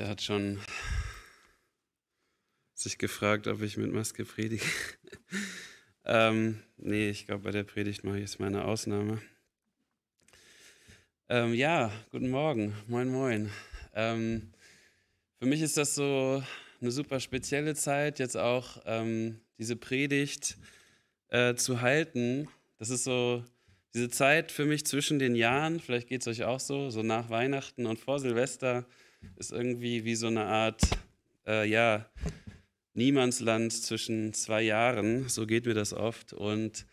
Der hat schon sich gefragt, ob ich mit Maske predige. ähm, nee, ich glaube, bei der Predigt mache ich jetzt mal eine Ausnahme. Ähm, ja, guten Morgen. Moin, moin. Ähm, für mich ist das so eine super spezielle Zeit, jetzt auch ähm, diese Predigt äh, zu halten. Das ist so diese Zeit für mich zwischen den Jahren, vielleicht geht es euch auch so, so nach Weihnachten und vor Silvester ist irgendwie wie so eine Art, äh, ja, Niemandsland zwischen zwei Jahren. So geht mir das oft. Und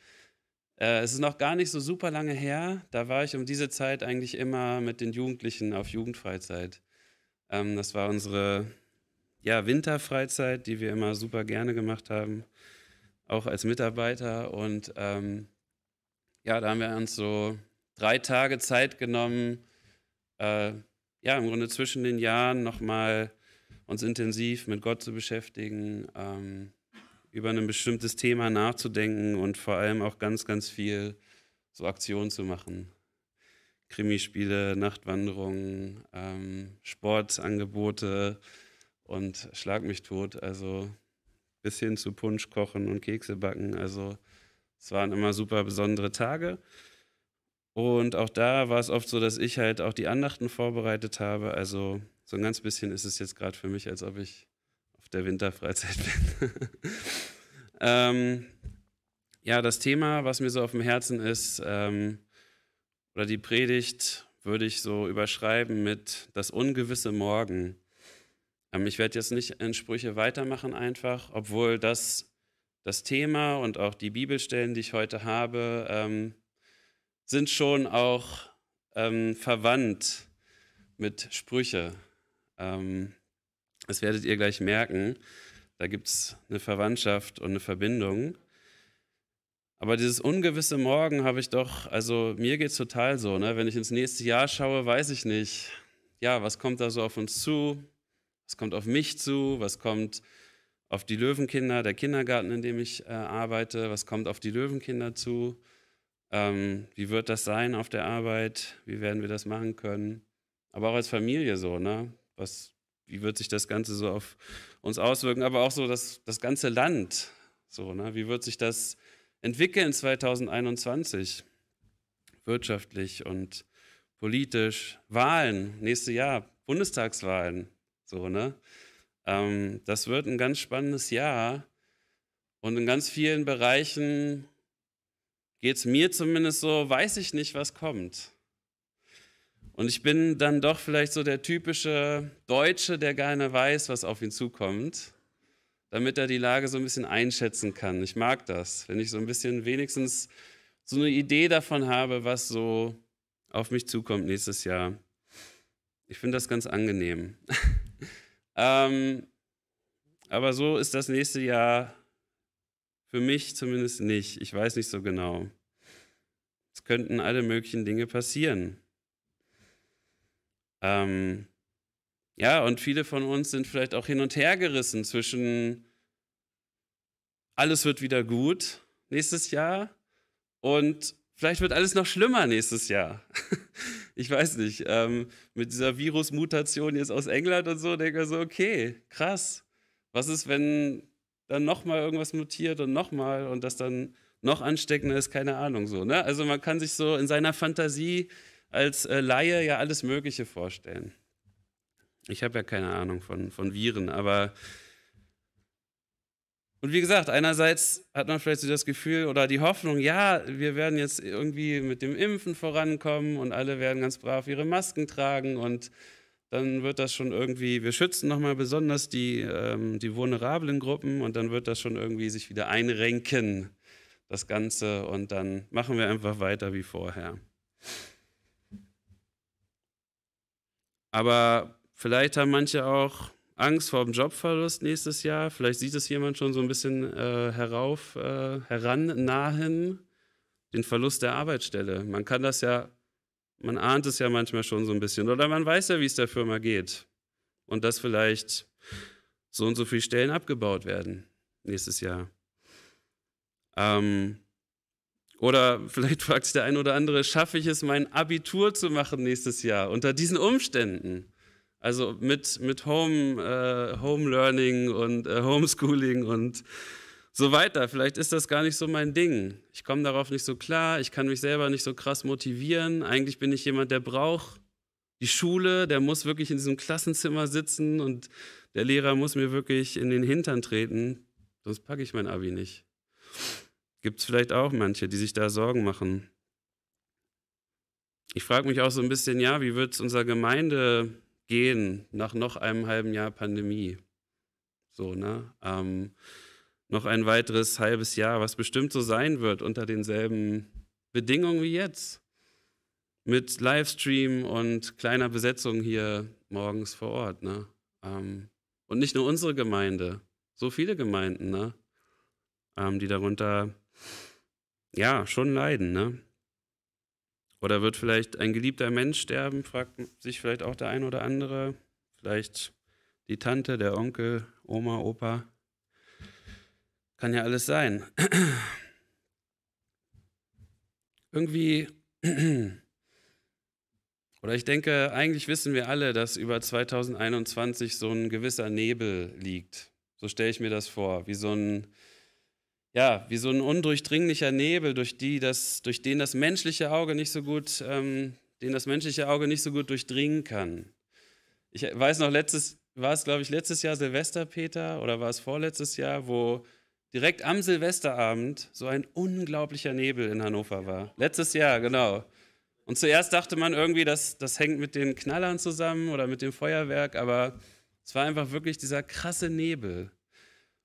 äh, es ist noch gar nicht so super lange her. Da war ich um diese Zeit eigentlich immer mit den Jugendlichen auf Jugendfreizeit. Ähm, das war unsere ja, Winterfreizeit, die wir immer super gerne gemacht haben, auch als Mitarbeiter. Und ähm, ja, da haben wir uns so drei Tage Zeit genommen, äh, ja, im Grunde zwischen den Jahren nochmal uns intensiv mit Gott zu beschäftigen, ähm, über ein bestimmtes Thema nachzudenken und vor allem auch ganz, ganz viel so Aktionen zu machen. Krimispiele, Nachtwanderungen, ähm, Sportangebote und Schlag mich tot, also bis hin zu Punsch kochen und Kekse backen. Also es waren immer super besondere Tage. Und auch da war es oft so, dass ich halt auch die Andachten vorbereitet habe. Also so ein ganz bisschen ist es jetzt gerade für mich, als ob ich auf der Winterfreizeit bin. ähm, ja, das Thema, was mir so auf dem Herzen ist, ähm, oder die Predigt, würde ich so überschreiben mit das ungewisse Morgen. Ähm, ich werde jetzt nicht in Sprüche weitermachen einfach, obwohl das das Thema und auch die Bibelstellen, die ich heute habe, ähm, sind schon auch ähm, verwandt mit Sprüche. Ähm, das werdet ihr gleich merken. Da gibt es eine Verwandtschaft und eine Verbindung. Aber dieses ungewisse Morgen habe ich doch, also mir geht es total so, ne? wenn ich ins nächste Jahr schaue, weiß ich nicht, ja, was kommt da so auf uns zu, was kommt auf mich zu, was kommt auf die Löwenkinder, der Kindergarten, in dem ich äh, arbeite, was kommt auf die Löwenkinder zu, ähm, wie wird das sein auf der Arbeit? Wie werden wir das machen können? Aber auch als Familie so, ne? Was, wie wird sich das Ganze so auf uns auswirken? Aber auch so das, das ganze Land, so, ne? Wie wird sich das entwickeln 2021? Wirtschaftlich und politisch. Wahlen, nächstes Jahr, Bundestagswahlen, so, ne? Ähm, das wird ein ganz spannendes Jahr und in ganz vielen Bereichen geht es mir zumindest so, weiß ich nicht, was kommt. Und ich bin dann doch vielleicht so der typische Deutsche, der gerne weiß, was auf ihn zukommt, damit er die Lage so ein bisschen einschätzen kann. Ich mag das, wenn ich so ein bisschen wenigstens so eine Idee davon habe, was so auf mich zukommt nächstes Jahr. Ich finde das ganz angenehm. ähm, aber so ist das nächste Jahr für mich zumindest nicht. Ich weiß nicht so genau. Es könnten alle möglichen Dinge passieren. Ähm, ja, und viele von uns sind vielleicht auch hin und her gerissen zwischen alles wird wieder gut nächstes Jahr und vielleicht wird alles noch schlimmer nächstes Jahr. ich weiß nicht. Ähm, mit dieser Virusmutation jetzt aus England und so, denke ich so, okay, krass. Was ist, wenn dann nochmal irgendwas mutiert und nochmal und das dann noch ansteckender ist, keine Ahnung so. Ne? Also man kann sich so in seiner Fantasie als äh, Laie ja alles Mögliche vorstellen. Ich habe ja keine Ahnung von, von Viren, aber und wie gesagt, einerseits hat man vielleicht so das Gefühl oder die Hoffnung, ja, wir werden jetzt irgendwie mit dem Impfen vorankommen und alle werden ganz brav ihre Masken tragen und dann wird das schon irgendwie, wir schützen nochmal besonders die, ähm, die vulnerablen Gruppen und dann wird das schon irgendwie sich wieder einrenken, das Ganze, und dann machen wir einfach weiter wie vorher. Aber vielleicht haben manche auch Angst vor dem Jobverlust nächstes Jahr. Vielleicht sieht es jemand schon so ein bisschen äh, herauf, äh, herannahen, den Verlust der Arbeitsstelle. Man kann das ja man ahnt es ja manchmal schon so ein bisschen. Oder man weiß ja, wie es der Firma geht. Und dass vielleicht so und so viele Stellen abgebaut werden nächstes Jahr. Ähm, oder vielleicht fragt sich der ein oder andere, schaffe ich es, mein Abitur zu machen nächstes Jahr unter diesen Umständen? Also mit, mit Home, äh, Home Learning und äh, Homeschooling und so weiter. Vielleicht ist das gar nicht so mein Ding. Ich komme darauf nicht so klar, ich kann mich selber nicht so krass motivieren. Eigentlich bin ich jemand, der braucht die Schule, der muss wirklich in diesem Klassenzimmer sitzen und der Lehrer muss mir wirklich in den Hintern treten, sonst packe ich mein Abi nicht. Gibt es vielleicht auch manche, die sich da Sorgen machen. Ich frage mich auch so ein bisschen, ja, wie wird es unserer Gemeinde gehen nach noch einem halben Jahr Pandemie? So, ne? Ähm, noch ein weiteres halbes Jahr, was bestimmt so sein wird unter denselben Bedingungen wie jetzt mit Livestream und kleiner Besetzung hier morgens vor Ort. Ne? Ähm, und nicht nur unsere Gemeinde, so viele Gemeinden, ne? Ähm, die darunter ja schon leiden. Ne? Oder wird vielleicht ein geliebter Mensch sterben, fragt sich vielleicht auch der ein oder andere. Vielleicht die Tante, der Onkel, Oma, Opa. Kann ja alles sein. Irgendwie oder ich denke, eigentlich wissen wir alle, dass über 2021 so ein gewisser Nebel liegt. So stelle ich mir das vor, wie so ein, ja, wie so ein undurchdringlicher Nebel, durch, die das, durch den das menschliche Auge nicht so gut, ähm, den das menschliche Auge nicht so gut durchdringen kann. Ich weiß noch, letztes, war es, glaube ich, letztes Jahr Silvester, Peter, oder war es vorletztes Jahr, wo direkt am Silvesterabend so ein unglaublicher Nebel in Hannover war. Letztes Jahr, genau. Und zuerst dachte man irgendwie, dass das hängt mit den Knallern zusammen oder mit dem Feuerwerk, aber es war einfach wirklich dieser krasse Nebel.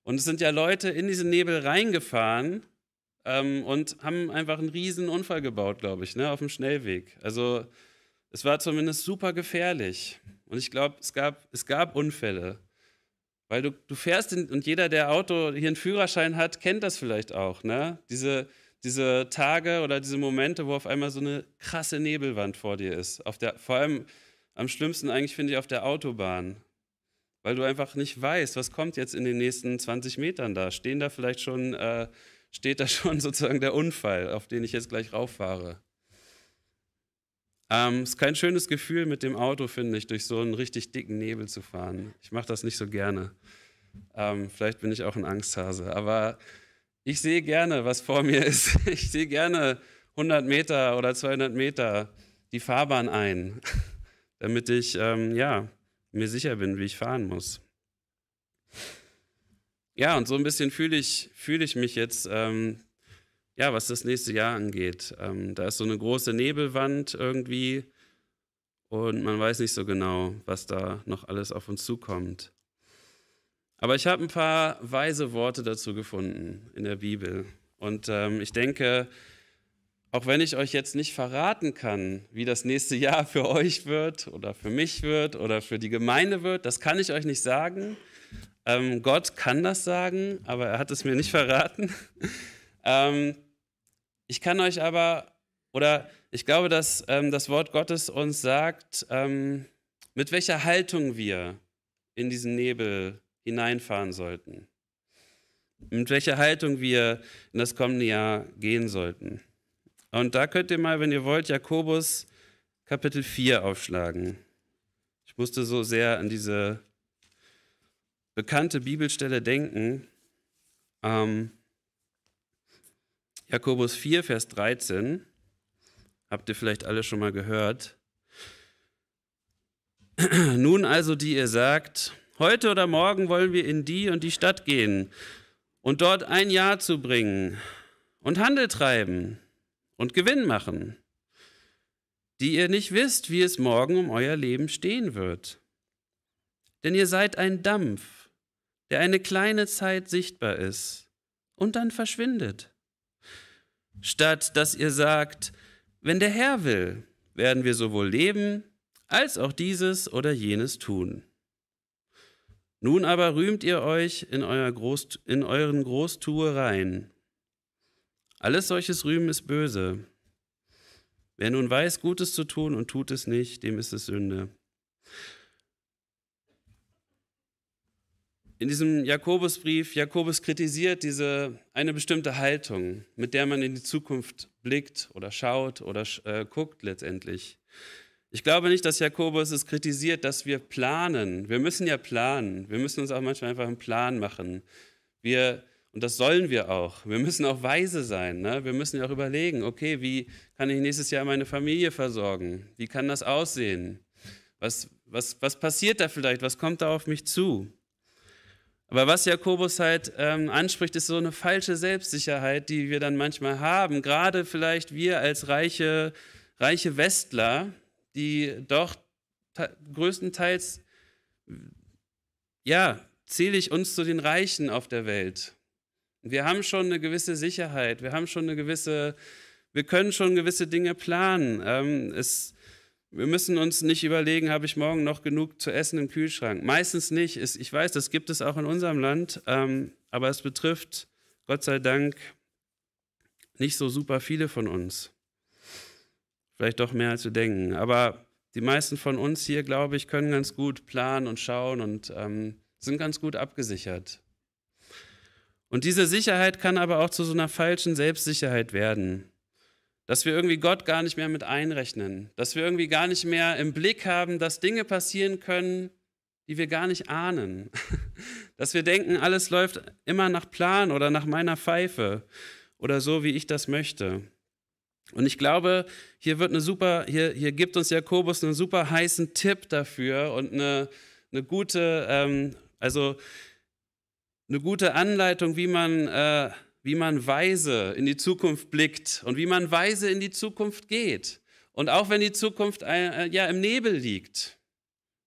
Und es sind ja Leute in diesen Nebel reingefahren ähm, und haben einfach einen riesen Unfall gebaut, glaube ich, ne, auf dem Schnellweg. Also es war zumindest super gefährlich. Und ich glaube, es gab, es gab Unfälle. Weil du, du fährst in, und jeder, der Auto hier einen Führerschein hat, kennt das vielleicht auch. Ne? Diese, diese Tage oder diese Momente, wo auf einmal so eine krasse Nebelwand vor dir ist. Auf der, vor allem am schlimmsten eigentlich finde ich auf der Autobahn. Weil du einfach nicht weißt, was kommt jetzt in den nächsten 20 Metern da. Stehen da vielleicht schon, äh, steht da schon sozusagen der Unfall, auf den ich jetzt gleich rauffahre. Ähm, ist kein schönes Gefühl mit dem Auto, finde ich, durch so einen richtig dicken Nebel zu fahren. Ich mache das nicht so gerne. Ähm, vielleicht bin ich auch ein Angsthase. Aber ich sehe gerne, was vor mir ist. Ich sehe gerne 100 Meter oder 200 Meter die Fahrbahn ein, damit ich ähm, ja, mir sicher bin, wie ich fahren muss. Ja, und so ein bisschen fühle ich, fühl ich mich jetzt, ähm, ja, was das nächste Jahr angeht. Ähm, da ist so eine große Nebelwand irgendwie und man weiß nicht so genau, was da noch alles auf uns zukommt. Aber ich habe ein paar weise Worte dazu gefunden in der Bibel. Und ähm, ich denke, auch wenn ich euch jetzt nicht verraten kann, wie das nächste Jahr für euch wird oder für mich wird oder für die Gemeinde wird, das kann ich euch nicht sagen. Ähm, Gott kann das sagen, aber er hat es mir nicht verraten. Ähm, ich kann euch aber, oder ich glaube, dass ähm, das Wort Gottes uns sagt, ähm, mit welcher Haltung wir in diesen Nebel hineinfahren sollten. Mit welcher Haltung wir in das kommende Jahr gehen sollten. Und da könnt ihr mal, wenn ihr wollt, Jakobus Kapitel 4 aufschlagen. Ich musste so sehr an diese bekannte Bibelstelle denken. Ähm, Jakobus 4, Vers 13. Habt ihr vielleicht alle schon mal gehört. Nun also, die ihr sagt, Heute oder morgen wollen wir in die und die Stadt gehen und dort ein Jahr zubringen und Handel treiben und Gewinn machen, die ihr nicht wisst, wie es morgen um euer Leben stehen wird. Denn ihr seid ein Dampf, der eine kleine Zeit sichtbar ist und dann verschwindet. Statt dass ihr sagt, wenn der Herr will, werden wir sowohl leben als auch dieses oder jenes tun. Nun aber rühmt ihr euch in, euer Groß, in euren Großtuereien. Alles solches Rühmen ist böse. Wer nun weiß, Gutes zu tun und tut es nicht, dem ist es Sünde. In diesem Jakobusbrief, Jakobus kritisiert diese eine bestimmte Haltung, mit der man in die Zukunft blickt oder schaut oder äh, guckt letztendlich. Ich glaube nicht, dass Jakobus es kritisiert, dass wir planen. Wir müssen ja planen. Wir müssen uns auch manchmal einfach einen Plan machen. Wir, und das sollen wir auch. Wir müssen auch weise sein. Ne? Wir müssen ja auch überlegen, okay, wie kann ich nächstes Jahr meine Familie versorgen? Wie kann das aussehen? Was, was, was passiert da vielleicht? Was kommt da auf mich zu? Aber was Jakobus halt ähm, anspricht, ist so eine falsche Selbstsicherheit, die wir dann manchmal haben. Gerade vielleicht wir als reiche, reiche Westler, die doch größtenteils, ja, zähle ich uns zu den Reichen auf der Welt. Wir haben schon eine gewisse Sicherheit, wir haben schon eine gewisse, wir können schon gewisse Dinge planen. Ähm, es, wir müssen uns nicht überlegen, habe ich morgen noch genug zu essen im Kühlschrank. Meistens nicht. Ich weiß, das gibt es auch in unserem Land, ähm, aber es betrifft Gott sei Dank nicht so super viele von uns. Vielleicht doch mehr als wir denken. Aber die meisten von uns hier, glaube ich, können ganz gut planen und schauen und ähm, sind ganz gut abgesichert. Und diese Sicherheit kann aber auch zu so einer falschen Selbstsicherheit werden. Dass wir irgendwie Gott gar nicht mehr mit einrechnen. Dass wir irgendwie gar nicht mehr im Blick haben, dass Dinge passieren können, die wir gar nicht ahnen. Dass wir denken, alles läuft immer nach Plan oder nach meiner Pfeife oder so, wie ich das möchte. Und ich glaube, hier wird eine super, hier, hier gibt uns Jakobus einen super heißen Tipp dafür und eine, eine gute, ähm, also eine gute Anleitung, wie man, äh, wie man weise in die Zukunft blickt und wie man weise in die Zukunft geht. Und auch wenn die Zukunft äh, ja im Nebel liegt,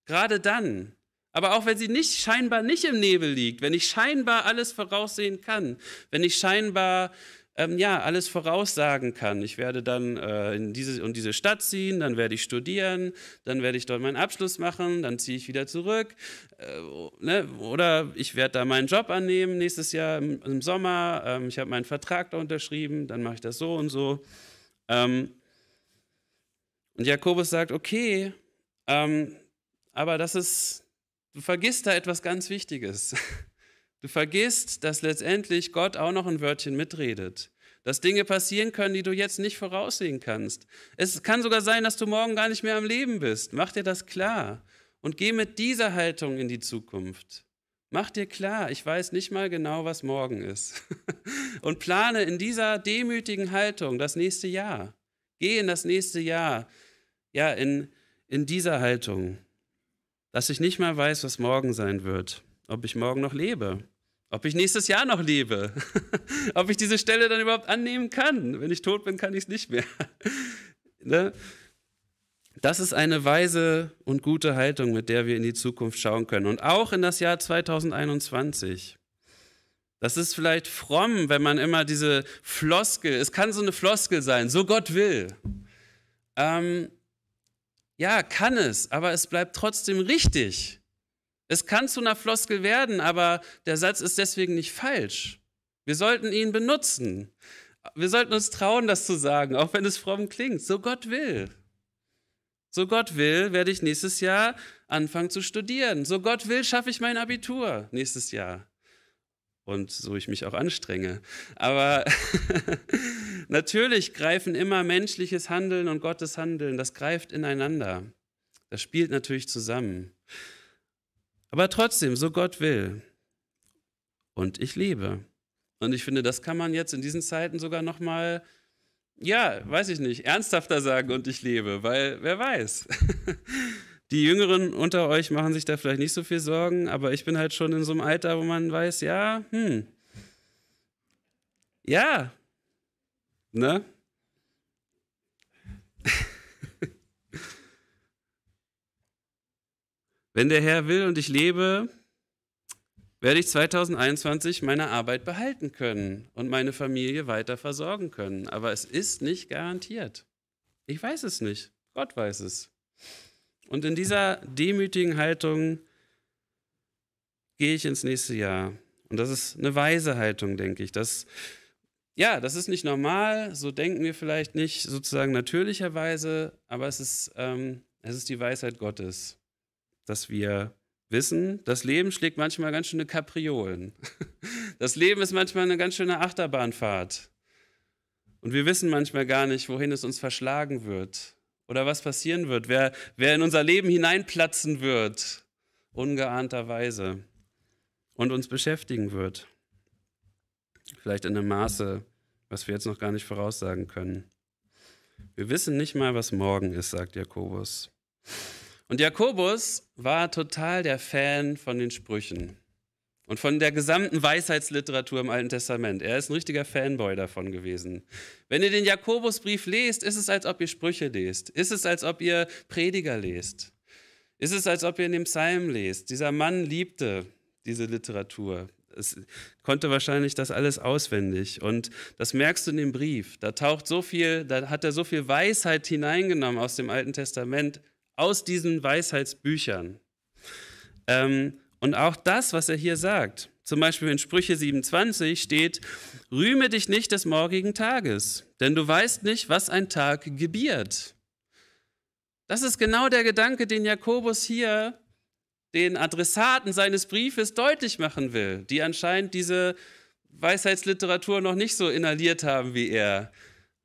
gerade dann, aber auch wenn sie nicht scheinbar nicht im Nebel liegt, wenn ich scheinbar alles voraussehen kann, wenn ich scheinbar ähm, ja, alles voraussagen kann. Ich werde dann äh, in diese und diese Stadt ziehen, dann werde ich studieren, dann werde ich dort meinen Abschluss machen, dann ziehe ich wieder zurück. Äh, ne? Oder ich werde da meinen Job annehmen nächstes Jahr im, im Sommer. Ähm, ich habe meinen Vertrag da unterschrieben, dann mache ich das so und so. Ähm, und Jakobus sagt, okay, ähm, aber das ist, du vergisst da etwas ganz Wichtiges. Du vergisst, dass letztendlich Gott auch noch ein Wörtchen mitredet. Dass Dinge passieren können, die du jetzt nicht voraussehen kannst. Es kann sogar sein, dass du morgen gar nicht mehr am Leben bist. Mach dir das klar. Und geh mit dieser Haltung in die Zukunft. Mach dir klar, ich weiß nicht mal genau, was morgen ist. Und plane in dieser demütigen Haltung das nächste Jahr. Geh in das nächste Jahr, ja, in, in dieser Haltung, dass ich nicht mal weiß, was morgen sein wird, ob ich morgen noch lebe. Ob ich nächstes Jahr noch lebe. Ob ich diese Stelle dann überhaupt annehmen kann. Wenn ich tot bin, kann ich es nicht mehr. ne? Das ist eine weise und gute Haltung, mit der wir in die Zukunft schauen können. Und auch in das Jahr 2021. Das ist vielleicht fromm, wenn man immer diese Floskel, es kann so eine Floskel sein, so Gott will. Ähm, ja, kann es, aber es bleibt trotzdem richtig. Es kann zu einer Floskel werden, aber der Satz ist deswegen nicht falsch. Wir sollten ihn benutzen. Wir sollten uns trauen, das zu sagen, auch wenn es fromm klingt. So Gott will. So Gott will, werde ich nächstes Jahr anfangen zu studieren. So Gott will, schaffe ich mein Abitur nächstes Jahr. Und so ich mich auch anstrenge. Aber natürlich greifen immer menschliches Handeln und Gottes Handeln, das greift ineinander. Das spielt natürlich zusammen. Aber trotzdem, so Gott will. Und ich lebe. Und ich finde, das kann man jetzt in diesen Zeiten sogar noch mal, ja, weiß ich nicht, ernsthafter sagen und ich lebe, weil wer weiß. Die Jüngeren unter euch machen sich da vielleicht nicht so viel Sorgen, aber ich bin halt schon in so einem Alter, wo man weiß, ja, hm, ja, ne? Wenn der Herr will und ich lebe, werde ich 2021 meine Arbeit behalten können und meine Familie weiter versorgen können. Aber es ist nicht garantiert. Ich weiß es nicht. Gott weiß es. Und in dieser demütigen Haltung gehe ich ins nächste Jahr. Und das ist eine weise Haltung, denke ich. Das, ja, das ist nicht normal, so denken wir vielleicht nicht sozusagen natürlicherweise, aber es ist, ähm, es ist die Weisheit Gottes dass wir wissen, das Leben schlägt manchmal ganz schöne Kapriolen. Das Leben ist manchmal eine ganz schöne Achterbahnfahrt. Und wir wissen manchmal gar nicht, wohin es uns verschlagen wird. oder was passieren wird, wer, wer in unser Leben hineinplatzen wird, ungeahnterweise und uns beschäftigen wird. Vielleicht in einem Maße, was wir jetzt noch gar nicht voraussagen können. Wir wissen nicht mal, was morgen ist, sagt Jakobus. Und Jakobus war total der Fan von den Sprüchen und von der gesamten Weisheitsliteratur im Alten Testament. Er ist ein richtiger Fanboy davon gewesen. Wenn ihr den Jakobusbrief lest, ist es, als ob ihr Sprüche lest. Ist es, als ob ihr Prediger lest. Ist es, als ob ihr in dem Psalm lest. Dieser Mann liebte diese Literatur. Es konnte wahrscheinlich das alles auswendig. Und das merkst du in dem Brief. Da taucht so viel, da hat er so viel Weisheit hineingenommen aus dem Alten Testament, aus diesen Weisheitsbüchern. Ähm, und auch das, was er hier sagt, zum Beispiel in Sprüche 27 steht, rühme dich nicht des morgigen Tages, denn du weißt nicht, was ein Tag gebiert. Das ist genau der Gedanke, den Jakobus hier den Adressaten seines Briefes deutlich machen will, die anscheinend diese Weisheitsliteratur noch nicht so inhaliert haben wie er.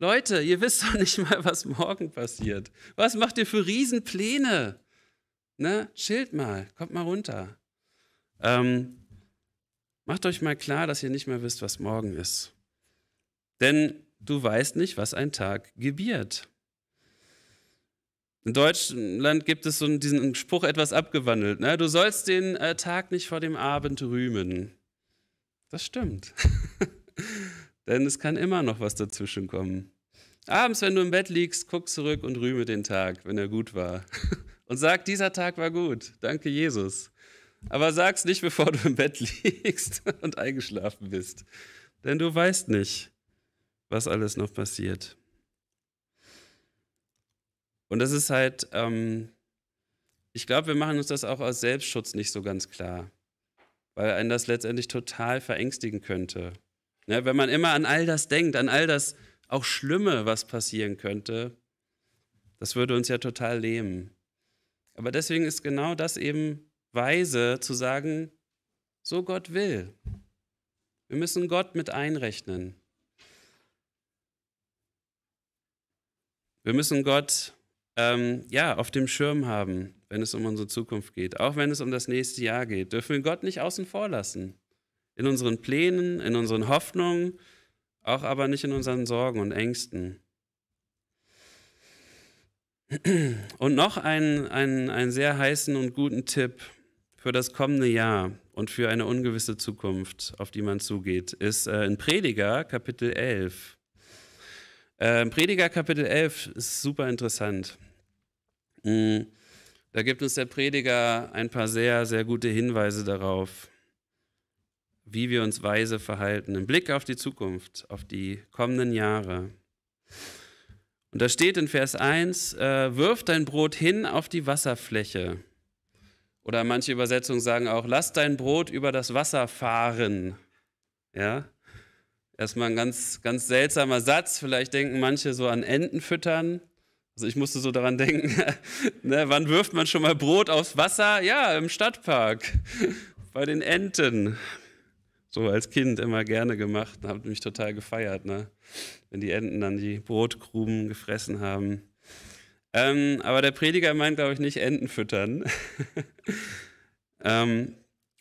Leute, ihr wisst doch nicht mal, was morgen passiert. Was macht ihr für Riesenpläne? Ne? Chillt mal, kommt mal runter. Ähm, macht euch mal klar, dass ihr nicht mehr wisst, was morgen ist. Denn du weißt nicht, was ein Tag gebiert. In Deutschland gibt es so diesen Spruch etwas abgewandelt. Ne? Du sollst den äh, Tag nicht vor dem Abend rühmen. Das stimmt. Denn es kann immer noch was dazwischen kommen. Abends, wenn du im Bett liegst, guck zurück und rühme den Tag, wenn er gut war. Und sag, dieser Tag war gut. Danke, Jesus. Aber sag's nicht, bevor du im Bett liegst und eingeschlafen bist. Denn du weißt nicht, was alles noch passiert. Und das ist halt, ähm, ich glaube, wir machen uns das auch aus Selbstschutz nicht so ganz klar, weil einen das letztendlich total verängstigen könnte. Ja, wenn man immer an all das denkt, an all das auch Schlimme, was passieren könnte, das würde uns ja total lähmen. Aber deswegen ist genau das eben weise zu sagen, so Gott will. Wir müssen Gott mit einrechnen. Wir müssen Gott ähm, ja, auf dem Schirm haben, wenn es um unsere Zukunft geht. Auch wenn es um das nächste Jahr geht, dürfen wir Gott nicht außen vor lassen. In unseren Plänen, in unseren Hoffnungen, auch aber nicht in unseren Sorgen und Ängsten. Und noch einen, einen, sehr heißen und guten Tipp für das kommende Jahr und für eine ungewisse Zukunft, auf die man zugeht, ist äh, in Prediger Kapitel 11. Äh, Prediger Kapitel 11 ist super interessant. Mm, da gibt uns der Prediger ein paar sehr, sehr gute Hinweise darauf, wie wir uns weise verhalten, im Blick auf die Zukunft, auf die kommenden Jahre. Und da steht in Vers 1, äh, wirf dein Brot hin auf die Wasserfläche. Oder manche Übersetzungen sagen auch, lass dein Brot über das Wasser fahren. Ja? Erstmal ein ganz, ganz seltsamer Satz. Vielleicht denken manche so an Enten füttern. Also ich musste so daran denken, ne, wann wirft man schon mal Brot aufs Wasser? Ja, im Stadtpark, bei den Enten. So als Kind immer gerne gemacht, habe mich total gefeiert, ne? wenn die Enten dann die Brotkrumen gefressen haben. Ähm, aber der Prediger meint, glaube ich, nicht Enten füttern. ähm,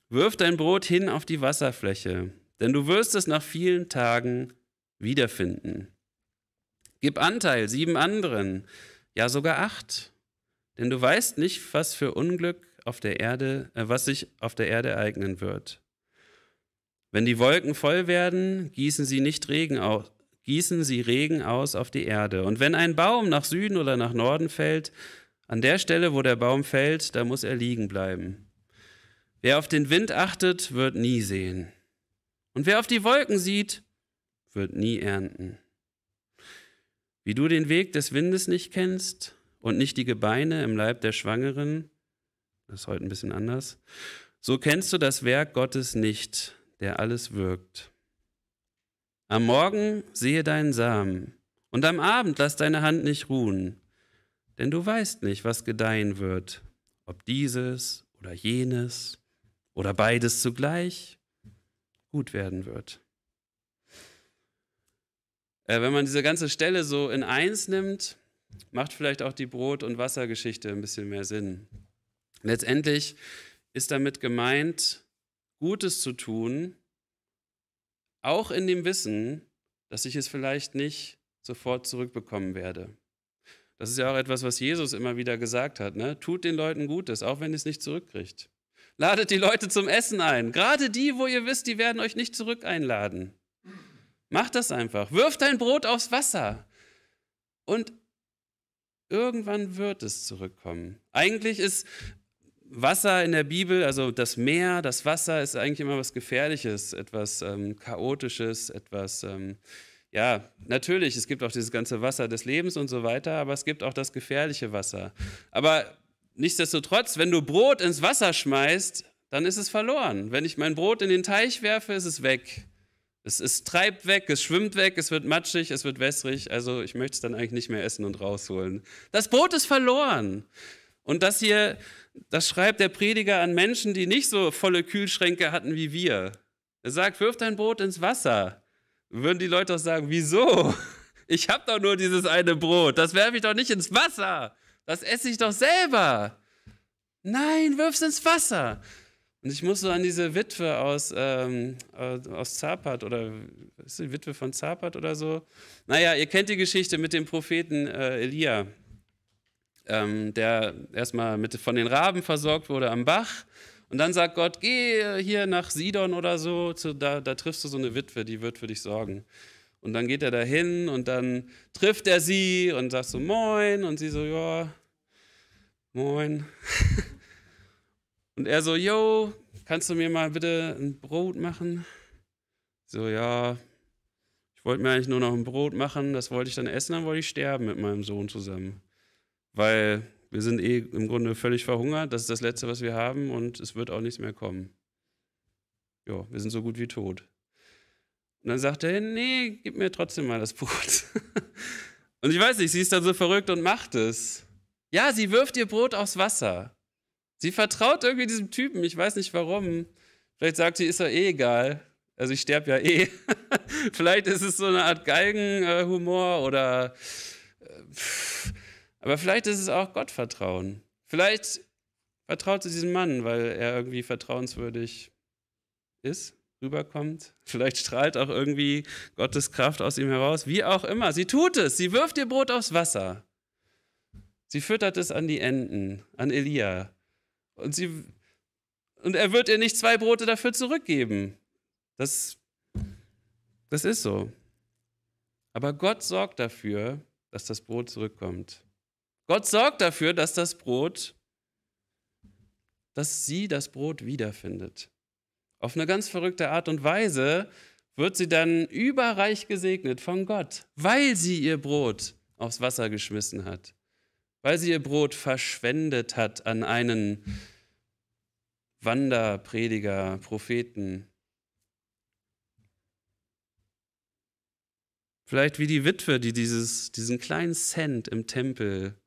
wirf dein Brot hin auf die Wasserfläche, denn du wirst es nach vielen Tagen wiederfinden. Gib Anteil sieben anderen, ja sogar acht. Denn du weißt nicht, was für Unglück auf der Erde, äh, was sich auf der Erde ereignen wird. Wenn die Wolken voll werden, gießen sie nicht Regen aus, gießen sie Regen aus auf die Erde. Und wenn ein Baum nach Süden oder nach Norden fällt, an der Stelle, wo der Baum fällt, da muss er liegen bleiben. Wer auf den Wind achtet, wird nie sehen. Und wer auf die Wolken sieht, wird nie ernten. Wie du den Weg des Windes nicht kennst und nicht die Gebeine im Leib der Schwangeren, das ist heute ein bisschen anders, so kennst du das Werk Gottes nicht, der alles wirkt. Am Morgen sehe deinen Samen und am Abend lass deine Hand nicht ruhen, denn du weißt nicht, was gedeihen wird, ob dieses oder jenes oder beides zugleich gut werden wird. Äh, wenn man diese ganze Stelle so in eins nimmt, macht vielleicht auch die Brot- und Wassergeschichte ein bisschen mehr Sinn. Letztendlich ist damit gemeint, Gutes zu tun, auch in dem Wissen, dass ich es vielleicht nicht sofort zurückbekommen werde. Das ist ja auch etwas, was Jesus immer wieder gesagt hat. Ne? Tut den Leuten Gutes, auch wenn ihr es nicht zurückkriegt. Ladet die Leute zum Essen ein. Gerade die, wo ihr wisst, die werden euch nicht zurück einladen. Macht das einfach. Wirft dein Brot aufs Wasser. Und irgendwann wird es zurückkommen. Eigentlich ist Wasser in der Bibel, also das Meer, das Wasser ist eigentlich immer was Gefährliches, etwas ähm, Chaotisches, etwas, ähm, ja, natürlich, es gibt auch dieses ganze Wasser des Lebens und so weiter, aber es gibt auch das gefährliche Wasser. Aber nichtsdestotrotz, wenn du Brot ins Wasser schmeißt, dann ist es verloren. Wenn ich mein Brot in den Teich werfe, ist es weg. Es, es treibt weg, es schwimmt weg, es wird matschig, es wird wässrig. Also ich möchte es dann eigentlich nicht mehr essen und rausholen. Das Brot ist verloren. Und das hier, das schreibt der Prediger an Menschen, die nicht so volle Kühlschränke hatten wie wir. Er sagt, wirf dein Brot ins Wasser. Würden die Leute auch sagen, wieso? Ich habe doch nur dieses eine Brot, das werfe ich doch nicht ins Wasser. Das esse ich doch selber. Nein, wirf's ins Wasser. Und ich muss so an diese Witwe aus, ähm, aus Zapat oder ist die Witwe von Zapat oder so? Naja, ihr kennt die Geschichte mit dem Propheten äh, Elia, ähm, der erstmal mit, von den Raben versorgt wurde am Bach. Und dann sagt Gott, geh hier nach Sidon oder so, zu, da, da triffst du so eine Witwe, die wird für dich sorgen. Und dann geht er dahin und dann trifft er sie und sagt so Moin und sie so, ja, Moin. Und er so, yo, kannst du mir mal bitte ein Brot machen? So, ja, ich wollte mir eigentlich nur noch ein Brot machen, das wollte ich dann essen, dann wollte ich sterben mit meinem Sohn zusammen. Weil wir sind eh im Grunde völlig verhungert, das ist das Letzte, was wir haben und es wird auch nichts mehr kommen. Ja, wir sind so gut wie tot. Und dann sagt er, nee, gib mir trotzdem mal das Brot. und ich weiß nicht, sie ist dann so verrückt und macht es. Ja, sie wirft ihr Brot aufs Wasser. Sie vertraut irgendwie diesem Typen, ich weiß nicht warum. Vielleicht sagt sie, ist ja eh egal. Also ich sterbe ja eh. Vielleicht ist es so eine Art Galgenhumor oder. Aber vielleicht ist es auch Gottvertrauen. Vielleicht vertraut sie diesem Mann, weil er irgendwie vertrauenswürdig ist, rüberkommt. Vielleicht strahlt auch irgendwie Gottes Kraft aus ihm heraus. Wie auch immer. Sie tut es. Sie wirft ihr Brot aufs Wasser. Sie füttert es an die Enten, an Elia. Und, sie, und er wird ihr nicht zwei Brote dafür zurückgeben. Das, das ist so. Aber Gott sorgt dafür, dass das Brot zurückkommt. Gott sorgt dafür, dass das Brot, dass sie das Brot wiederfindet. Auf eine ganz verrückte Art und Weise wird sie dann überreich gesegnet von Gott, weil sie ihr Brot aufs Wasser geschmissen hat weil sie ihr Brot verschwendet hat an einen Wanderprediger, Propheten. Vielleicht wie die Witwe, die dieses, diesen kleinen Cent im Tempel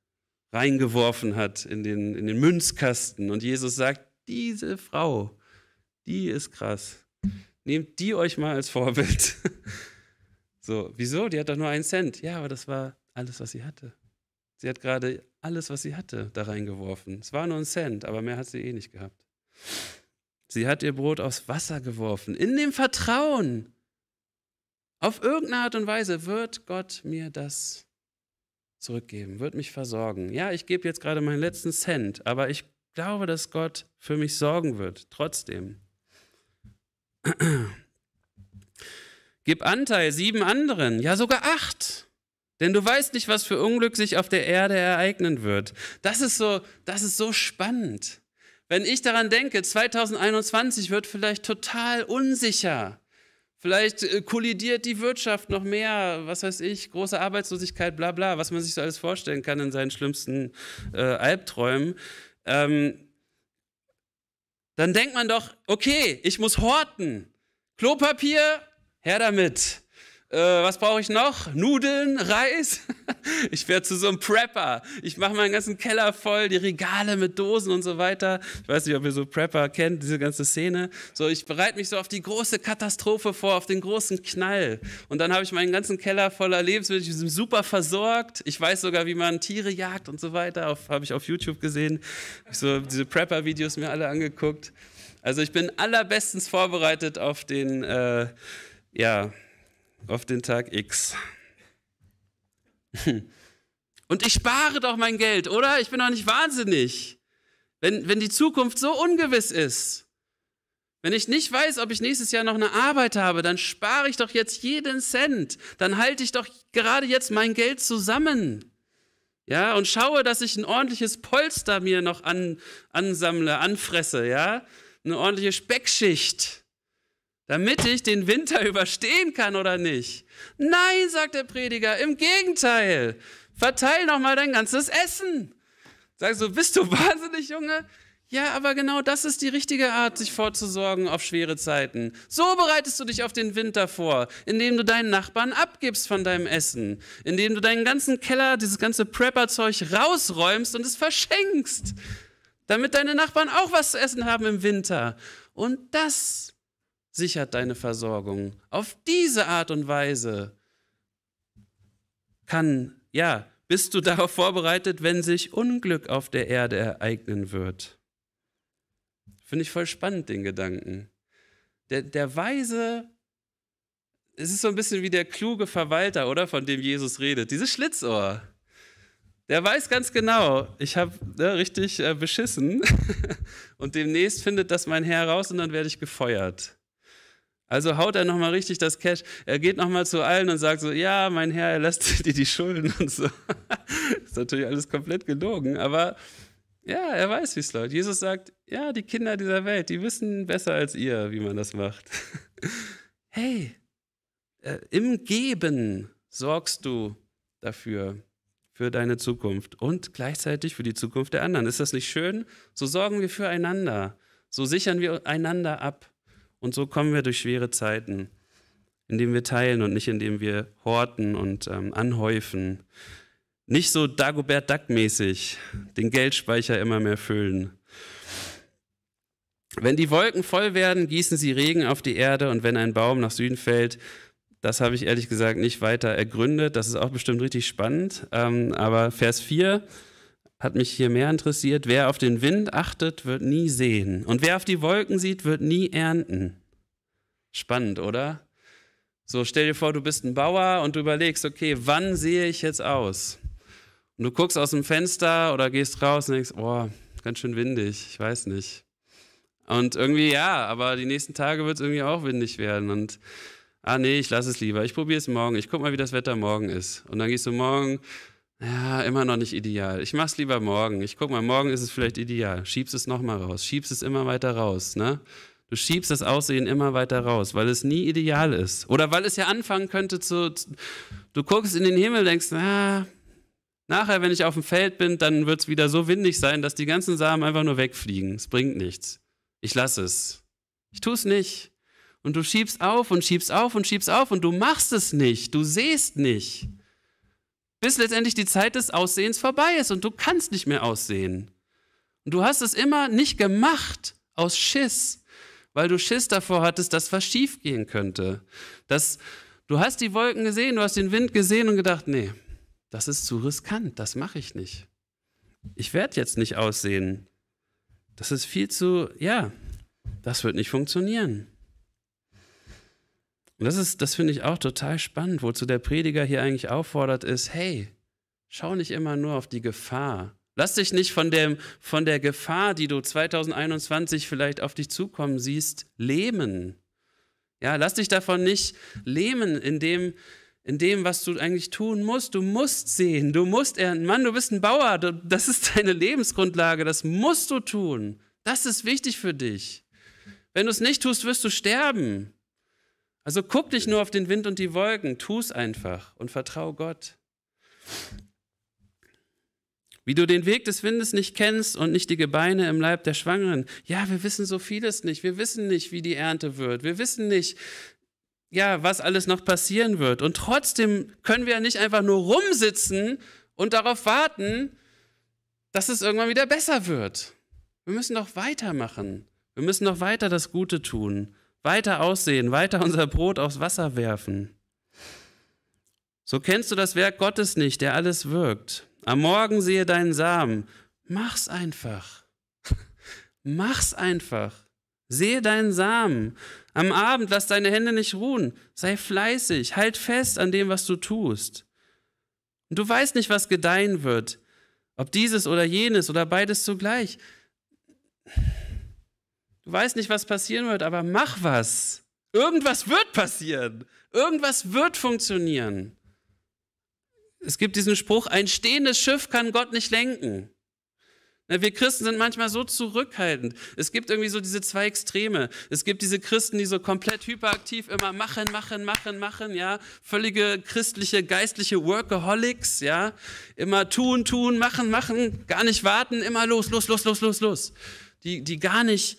reingeworfen hat in den, in den Münzkasten. Und Jesus sagt, diese Frau, die ist krass. Nehmt die euch mal als Vorbild. So, wieso? Die hat doch nur einen Cent. Ja, aber das war alles, was sie hatte. Sie hat gerade alles, was sie hatte, da reingeworfen. Es war nur ein Cent, aber mehr hat sie eh nicht gehabt. Sie hat ihr Brot aufs Wasser geworfen, in dem Vertrauen. Auf irgendeine Art und Weise wird Gott mir das zurückgeben, wird mich versorgen. Ja, ich gebe jetzt gerade meinen letzten Cent, aber ich glaube, dass Gott für mich sorgen wird, trotzdem. Gib Anteil sieben anderen, ja sogar acht. Denn du weißt nicht, was für Unglück sich auf der Erde ereignen wird. Das ist so, das ist so spannend. Wenn ich daran denke, 2021 wird vielleicht total unsicher. Vielleicht äh, kollidiert die Wirtschaft noch mehr, was weiß ich, große Arbeitslosigkeit, bla bla, was man sich so alles vorstellen kann in seinen schlimmsten äh, Albträumen. Ähm, dann denkt man doch, okay, ich muss horten. Klopapier, her damit. Äh, was brauche ich noch? Nudeln, Reis? Ich werde zu so einem Prepper. Ich mache meinen ganzen Keller voll, die Regale mit Dosen und so weiter. Ich weiß nicht, ob ihr so Prepper kennt, diese ganze Szene. So, ich bereite mich so auf die große Katastrophe vor, auf den großen Knall. Und dann habe ich meinen ganzen Keller voller Lebensmittel, die sind super versorgt. Ich weiß sogar, wie man Tiere jagt und so weiter. Habe ich auf YouTube gesehen. Habe so diese Prepper-Videos mir alle angeguckt. Also ich bin allerbestens vorbereitet auf den, äh, ja, auf den Tag X. Und ich spare doch mein Geld, oder? Ich bin doch nicht wahnsinnig. Wenn, wenn die Zukunft so ungewiss ist, wenn ich nicht weiß, ob ich nächstes Jahr noch eine Arbeit habe, dann spare ich doch jetzt jeden Cent. Dann halte ich doch gerade jetzt mein Geld zusammen. Ja, und schaue, dass ich ein ordentliches Polster mir noch an, ansammle, anfresse, ja? Eine ordentliche Speckschicht damit ich den Winter überstehen kann oder nicht. Nein, sagt der Prediger, im Gegenteil. Verteil noch mal dein ganzes Essen. Sag so, bist du wahnsinnig, Junge? Ja, aber genau das ist die richtige Art, sich vorzusorgen auf schwere Zeiten. So bereitest du dich auf den Winter vor, indem du deinen Nachbarn abgibst von deinem Essen, indem du deinen ganzen Keller, dieses ganze Prepper-Zeug rausräumst und es verschenkst, damit deine Nachbarn auch was zu essen haben im Winter. Und das sichert deine Versorgung. Auf diese Art und Weise kann, ja, bist du darauf vorbereitet, wenn sich Unglück auf der Erde ereignen wird. Finde ich voll spannend, den Gedanken. Der, der Weise, es ist so ein bisschen wie der kluge Verwalter, oder? Von dem Jesus redet. Dieses Schlitzohr. Der weiß ganz genau, ich habe ne, richtig äh, beschissen und demnächst findet das mein Herr raus und dann werde ich gefeuert. Also haut er nochmal richtig das Cash. Er geht nochmal zu allen und sagt so, ja, mein Herr, er lässt dir die Schulden und so. ist natürlich alles komplett gelogen, aber ja, er weiß, wie es läuft. Jesus sagt, ja, die Kinder dieser Welt, die wissen besser als ihr, wie man das macht. hey, äh, im Geben sorgst du dafür, für deine Zukunft und gleichzeitig für die Zukunft der anderen. Ist das nicht schön? So sorgen wir füreinander. So sichern wir einander ab. Und so kommen wir durch schwere Zeiten, indem wir teilen und nicht indem wir horten und ähm, anhäufen. Nicht so Dagobert Duck-mäßig den Geldspeicher immer mehr füllen. Wenn die Wolken voll werden, gießen sie Regen auf die Erde und wenn ein Baum nach Süden fällt, das habe ich ehrlich gesagt nicht weiter ergründet. Das ist auch bestimmt richtig spannend. Ähm, aber Vers 4 hat mich hier mehr interessiert. Wer auf den Wind achtet, wird nie sehen. Und wer auf die Wolken sieht, wird nie ernten. Spannend, oder? So, stell dir vor, du bist ein Bauer und du überlegst, okay, wann sehe ich jetzt aus? Und du guckst aus dem Fenster oder gehst raus und denkst, oh, ganz schön windig, ich weiß nicht. Und irgendwie, ja, aber die nächsten Tage wird es irgendwie auch windig werden. Und, ah nee, ich lasse es lieber, ich probiere es morgen, ich gucke mal, wie das Wetter morgen ist. Und dann gehst du morgen ja, immer noch nicht ideal. Ich mach's lieber morgen. Ich guck mal, morgen ist es vielleicht ideal. Schiebst es nochmal raus. Schiebst es immer weiter raus, ne? Du schiebst das Aussehen immer weiter raus, weil es nie ideal ist. Oder weil es ja anfangen könnte zu, du guckst in den Himmel, denkst, na, nachher, wenn ich auf dem Feld bin, dann wird es wieder so windig sein, dass die ganzen Samen einfach nur wegfliegen. Es bringt nichts. Ich lasse es. Ich tue es nicht. Und du schiebst auf und schiebst auf und schiebst auf und du machst es nicht. Du siehst nicht bis letztendlich die Zeit des Aussehens vorbei ist und du kannst nicht mehr aussehen. Und du hast es immer nicht gemacht aus Schiss, weil du Schiss davor hattest, dass was schiefgehen könnte. Dass, du hast die Wolken gesehen, du hast den Wind gesehen und gedacht, nee, das ist zu riskant, das mache ich nicht. Ich werde jetzt nicht aussehen. Das ist viel zu, ja, das wird nicht funktionieren. Und das ist, das finde ich auch total spannend, wozu der Prediger hier eigentlich auffordert, ist, hey, schau nicht immer nur auf die Gefahr. Lass dich nicht von, dem, von der Gefahr, die du 2021 vielleicht auf dich zukommen siehst, lähmen. Ja, lass dich davon nicht lähmen, in dem, in dem, was du eigentlich tun musst. Du musst sehen, du musst ernten. Mann, du bist ein Bauer, das ist deine Lebensgrundlage, das musst du tun. Das ist wichtig für dich. Wenn du es nicht tust, wirst du sterben. Also guck nicht nur auf den Wind und die Wolken, tu es einfach und vertrau Gott. Wie du den Weg des Windes nicht kennst und nicht die Gebeine im Leib der Schwangeren. Ja, wir wissen so vieles nicht. Wir wissen nicht, wie die Ernte wird. Wir wissen nicht, ja, was alles noch passieren wird. Und trotzdem können wir ja nicht einfach nur rumsitzen und darauf warten, dass es irgendwann wieder besser wird. Wir müssen doch weitermachen. Wir müssen doch weiter das Gute tun, weiter aussehen, weiter unser Brot aufs Wasser werfen. So kennst du das Werk Gottes nicht, der alles wirkt. Am Morgen sehe deinen Samen. Mach's einfach. Mach's einfach. Sehe deinen Samen. Am Abend lass deine Hände nicht ruhen. Sei fleißig. Halt fest an dem, was du tust. Und du weißt nicht, was gedeihen wird. Ob dieses oder jenes oder beides zugleich. Du weißt nicht, was passieren wird, aber mach was. Irgendwas wird passieren. Irgendwas wird funktionieren. Es gibt diesen Spruch, ein stehendes Schiff kann Gott nicht lenken. Wir Christen sind manchmal so zurückhaltend. Es gibt irgendwie so diese zwei Extreme. Es gibt diese Christen, die so komplett hyperaktiv immer machen, machen, machen, machen, ja. Völlige christliche, geistliche Workaholics, ja. Immer tun, tun, machen, machen, gar nicht warten, immer los, los, los, los, los, los. Die, die gar nicht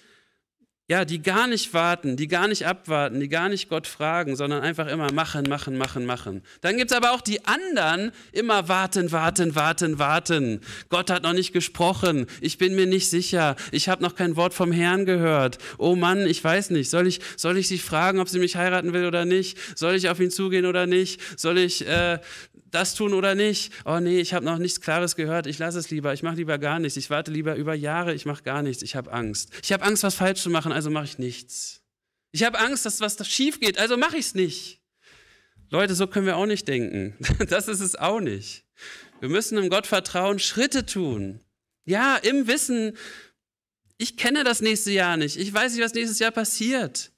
ja, die gar nicht warten, die gar nicht abwarten, die gar nicht Gott fragen, sondern einfach immer machen, machen, machen, machen. Dann gibt es aber auch die anderen, immer warten, warten, warten, warten. Gott hat noch nicht gesprochen, ich bin mir nicht sicher, ich habe noch kein Wort vom Herrn gehört. Oh Mann, ich weiß nicht, soll ich, soll ich sie fragen, ob sie mich heiraten will oder nicht? Soll ich auf ihn zugehen oder nicht? Soll ich äh, das tun oder nicht? Oh nee, ich habe noch nichts Klares gehört, ich lasse es lieber, ich mache lieber gar nichts, ich warte lieber über Jahre, ich mache gar nichts, ich habe Angst. Ich habe Angst, was falsch zu machen, also mache ich nichts. Ich habe Angst, dass was schief geht, also mache ich es nicht. Leute, so können wir auch nicht denken. Das ist es auch nicht. Wir müssen im Gott vertrauen, Schritte tun. Ja, im Wissen, ich kenne das nächste Jahr nicht. Ich weiß nicht, was nächstes Jahr passiert.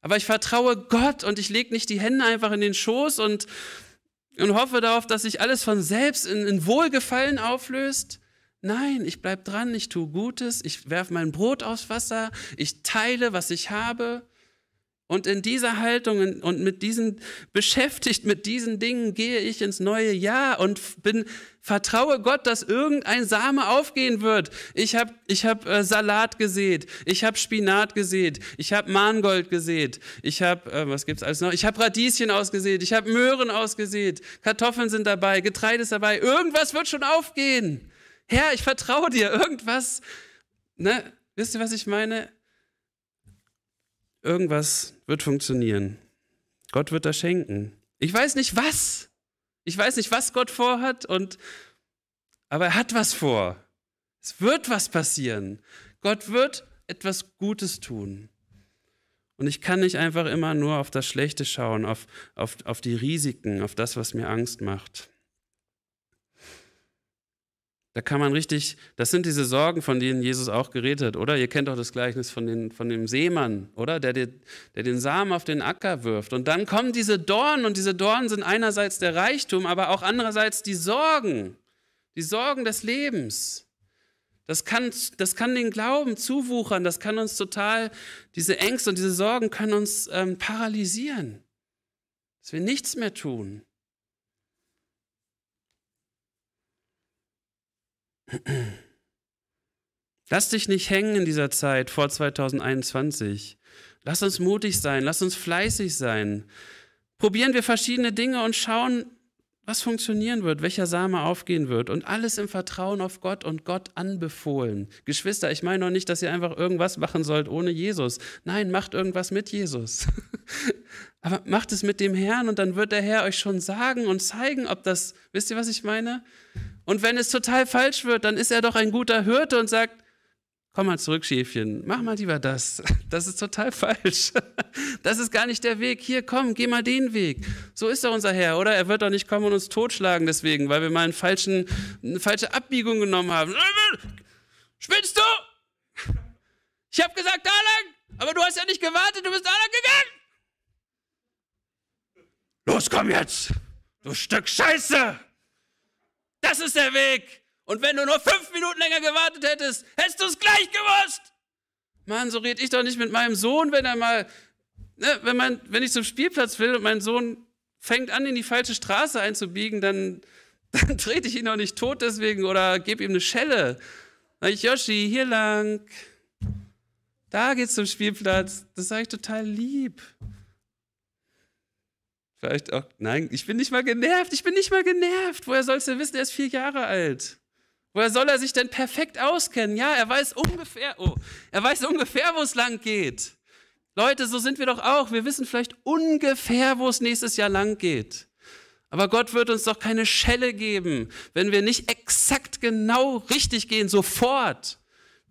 Aber ich vertraue Gott und ich lege nicht die Hände einfach in den Schoß und und hoffe darauf, dass sich alles von selbst in, in Wohlgefallen auflöst. Nein, ich bleibe dran, ich tue Gutes, ich werfe mein Brot aufs Wasser, ich teile, was ich habe. Und in dieser Haltung und mit diesen, beschäftigt mit diesen Dingen gehe ich ins neue Jahr und bin, vertraue Gott, dass irgendein Same aufgehen wird. Ich habe ich hab, äh, Salat gesät, ich habe Spinat gesät, ich habe Mangold gesät, ich habe, äh, was gibt's alles noch? Ich habe Radieschen ausgesät, ich habe Möhren ausgesät, Kartoffeln sind dabei, Getreide ist dabei. Irgendwas wird schon aufgehen. Herr, ich vertraue dir, irgendwas. Ne? Wisst ihr, was ich meine? Irgendwas wird funktionieren. Gott wird das schenken. Ich weiß nicht was. Ich weiß nicht, was Gott vorhat und aber er hat was vor. Es wird was passieren. Gott wird etwas Gutes tun. Und ich kann nicht einfach immer nur auf das Schlechte schauen, auf, auf, auf die Risiken, auf das, was mir Angst macht. Da kann man richtig, das sind diese Sorgen, von denen Jesus auch geredet oder? Ihr kennt doch das Gleichnis von, den, von dem Seemann, oder? Der, der, der den Samen auf den Acker wirft. Und dann kommen diese Dornen und diese Dornen sind einerseits der Reichtum, aber auch andererseits die Sorgen, die Sorgen des Lebens. Das kann, das kann den Glauben zuwuchern, das kann uns total, diese Ängste und diese Sorgen können uns ähm, paralysieren, dass wir nichts mehr tun. Lass dich nicht hängen in dieser Zeit vor 2021. Lass uns mutig sein, lass uns fleißig sein. Probieren wir verschiedene Dinge und schauen, was funktionieren wird, welcher Same aufgehen wird und alles im Vertrauen auf Gott und Gott anbefohlen. Geschwister, ich meine noch nicht, dass ihr einfach irgendwas machen sollt ohne Jesus. Nein, macht irgendwas mit Jesus. Aber macht es mit dem Herrn und dann wird der Herr euch schon sagen und zeigen, ob das, wisst ihr, was ich meine? Und wenn es total falsch wird, dann ist er doch ein guter Hirte und sagt, komm mal zurück, Schäfchen, mach mal lieber das. Das ist total falsch. Das ist gar nicht der Weg. Hier, komm, geh mal den Weg. So ist doch unser Herr, oder? Er wird doch nicht kommen und uns totschlagen deswegen, weil wir mal einen falschen, eine falsche Abbiegung genommen haben. Spinnst du? Ich habe gesagt, da lang, aber du hast ja nicht gewartet, du bist da lang gegangen. Los, komm jetzt, du Stück Scheiße. Das ist der Weg. Und wenn du nur fünf Minuten länger gewartet hättest, hättest du es gleich gewusst. Mann, so rede ich doch nicht mit meinem Sohn, wenn er mal, ne, wenn, man, wenn ich zum Spielplatz will und mein Sohn fängt an, in die falsche Straße einzubiegen, dann, dann trete ich ihn doch nicht tot deswegen oder gebe ihm eine Schelle. Sag ich, Yoshi, hier lang. Da geht's zum Spielplatz. Das sage ich total lieb. Vielleicht auch, nein, ich bin nicht mal genervt, ich bin nicht mal genervt. Woher sollst du wissen, er ist vier Jahre alt? Woher soll er sich denn perfekt auskennen? Ja, er weiß ungefähr, oh, er weiß ungefähr, wo es lang geht. Leute, so sind wir doch auch. Wir wissen vielleicht ungefähr, wo es nächstes Jahr lang geht. Aber Gott wird uns doch keine Schelle geben, wenn wir nicht exakt genau richtig gehen, sofort.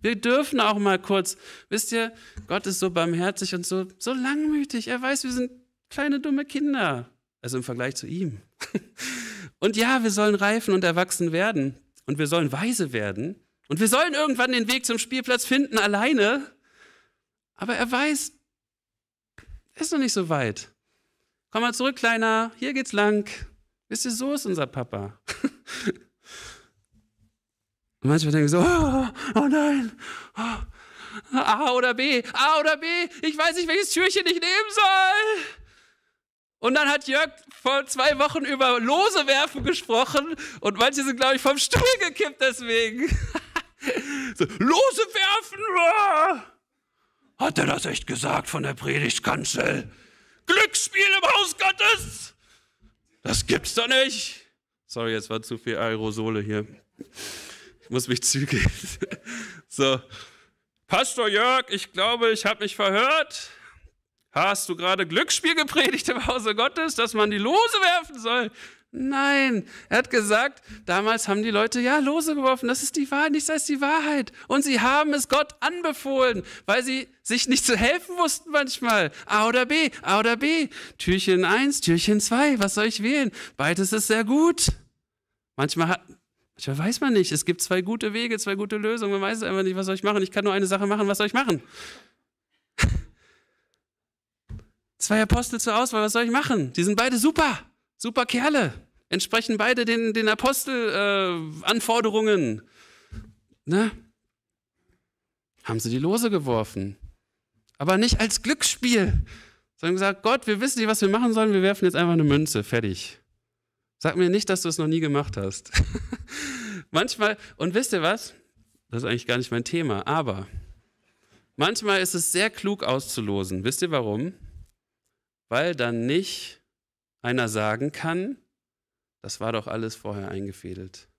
Wir dürfen auch mal kurz, wisst ihr, Gott ist so barmherzig und so, so langmütig. Er weiß, wir sind kleine dumme Kinder. Also im Vergleich zu ihm. Und ja, wir sollen reifen und erwachsen werden. Und wir sollen weise werden. Und wir sollen irgendwann den Weg zum Spielplatz finden, alleine. Aber er weiß, er ist noch nicht so weit. Komm mal zurück, Kleiner, hier geht's lang. Wisst ihr, so ist unser Papa. Und manchmal denken wir so, oh, oh nein, oh, A oder B, A oder B, ich weiß nicht, welches Türchen ich nehmen soll. Und dann hat Jörg vor zwei Wochen über Lose werfen gesprochen und manche sind, glaube ich, vom Stuhl gekippt deswegen. so, Lose werfen! Hat er das echt gesagt von der Predigtkanzel? Glücksspiel im Haus Gottes! Das gibt's doch nicht! Sorry, jetzt war zu viel Aerosole hier. Ich muss mich zügeln. so, Pastor Jörg, ich glaube, ich habe mich verhört. Hast du gerade Glücksspiel gepredigt im Hause Gottes, dass man die Lose werfen soll? Nein, er hat gesagt, damals haben die Leute ja Lose geworfen, das ist die Wahrheit, nichts als die Wahrheit. Und sie haben es Gott anbefohlen, weil sie sich nicht zu helfen wussten manchmal. A oder B, A oder B, Türchen 1, Türchen 2, was soll ich wählen? Beides ist sehr gut. Manchmal, hat, manchmal weiß man nicht, es gibt zwei gute Wege, zwei gute Lösungen, man weiß einfach nicht, was soll ich machen. Ich kann nur eine Sache machen, was soll ich machen? Zwei Apostel zur Auswahl, was soll ich machen? Die sind beide super, super Kerle. Entsprechen beide den, den Apostel-Anforderungen. Äh, ne? Haben sie die Lose geworfen. Aber nicht als Glücksspiel, sondern gesagt, Gott, wir wissen nicht, was wir machen sollen, wir werfen jetzt einfach eine Münze, fertig. Sag mir nicht, dass du es noch nie gemacht hast. manchmal, und wisst ihr was? Das ist eigentlich gar nicht mein Thema, aber manchmal ist es sehr klug auszulosen. Wisst ihr warum? Weil dann nicht einer sagen kann, das war doch alles vorher eingefädelt.